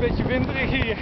beetje winderig hier.